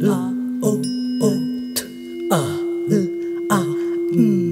la, o, o, t, a, l, a, m.